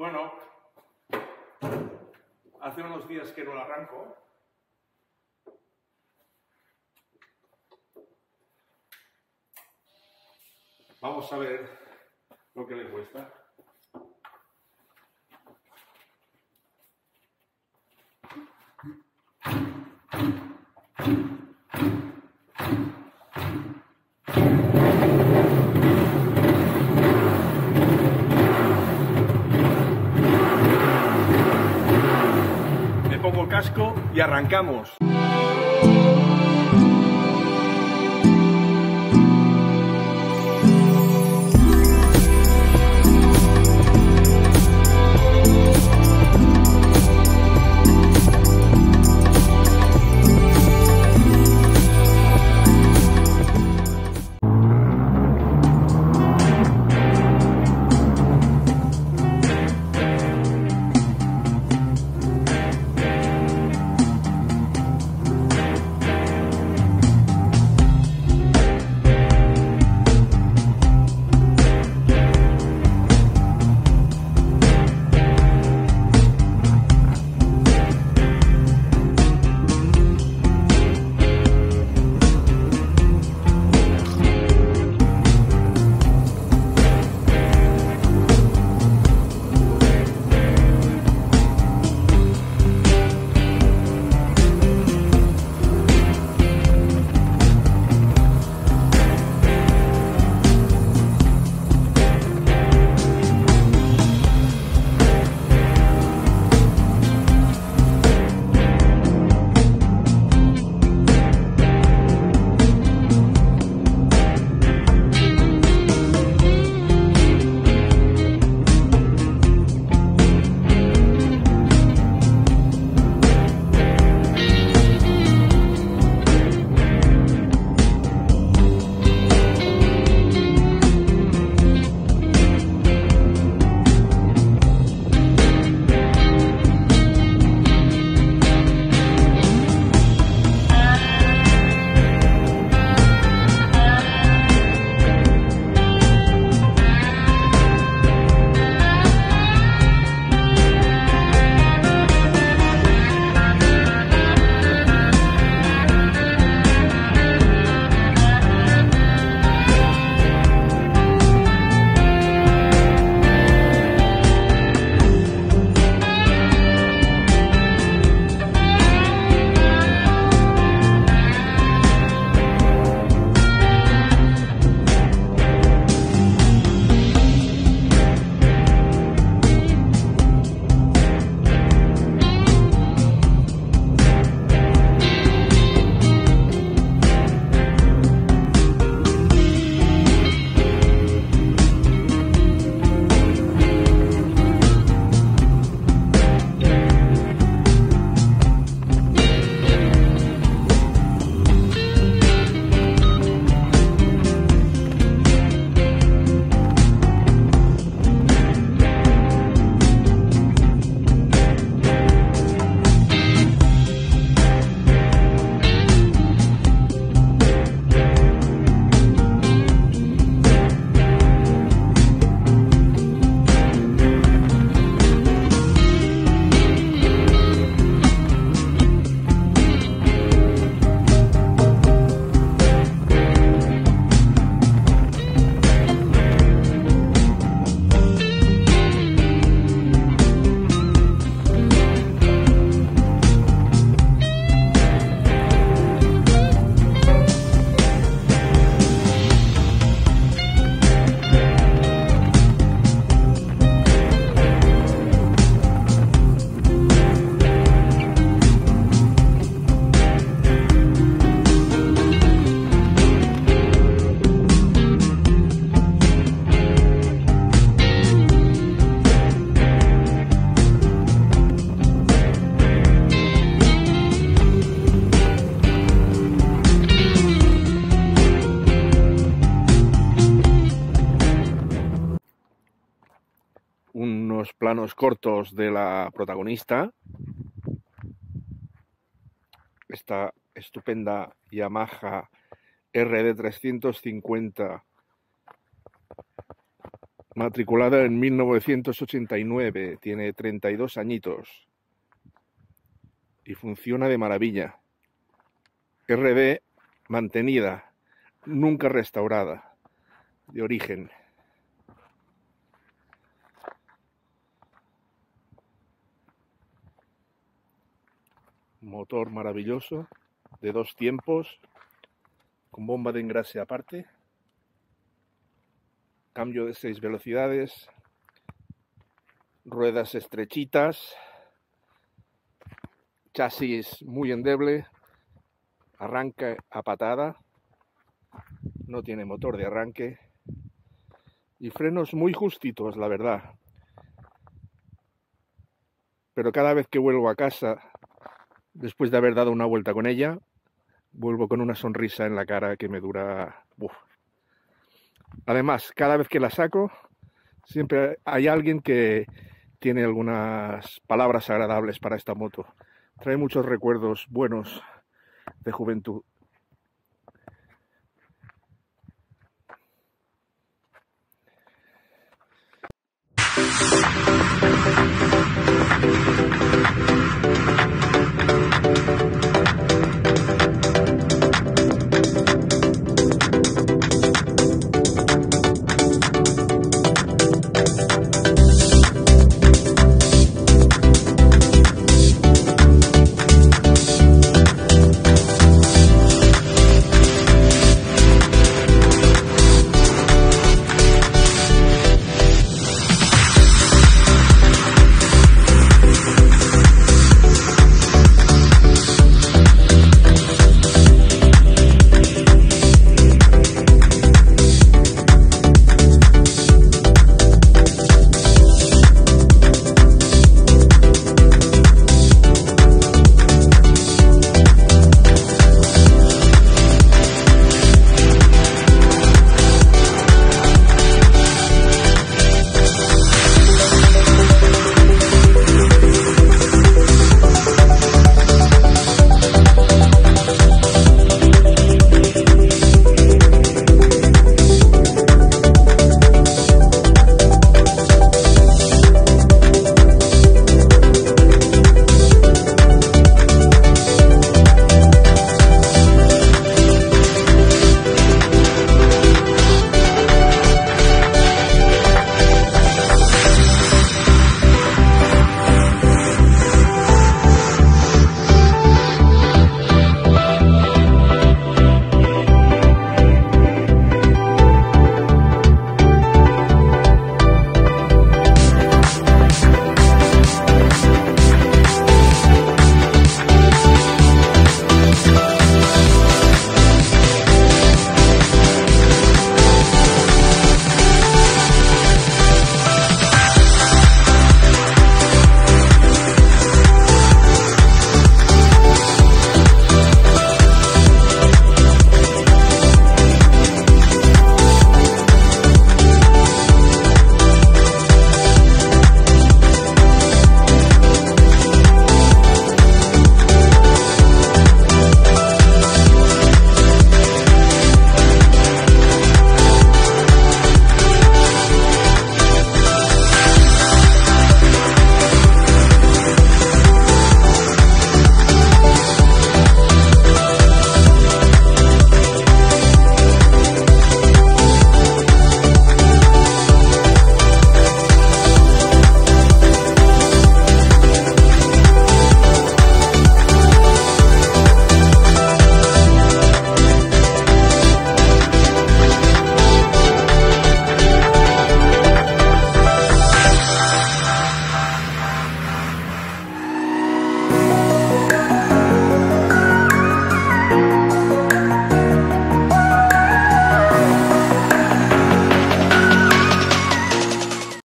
Bueno, hace unos días que no la arranco. Vamos a ver lo que le cuesta. Y arrancamos. Unos planos cortos de la protagonista. Esta estupenda Yamaha RD350 matriculada en 1989, tiene 32 añitos y funciona de maravilla. RD mantenida, nunca restaurada, de origen. Motor maravilloso, de dos tiempos, con bomba de engrase aparte, cambio de seis velocidades, ruedas estrechitas, chasis muy endeble, arranca a patada, no tiene motor de arranque y frenos muy justitos, la verdad. Pero cada vez que vuelvo a casa, después de haber dado una vuelta con ella, vuelvo con una sonrisa en la cara que me dura... Además, cada vez que la saco, siempre hay alguien que tiene algunas palabras agradables para esta moto. Trae muchos recuerdos buenos de juventud.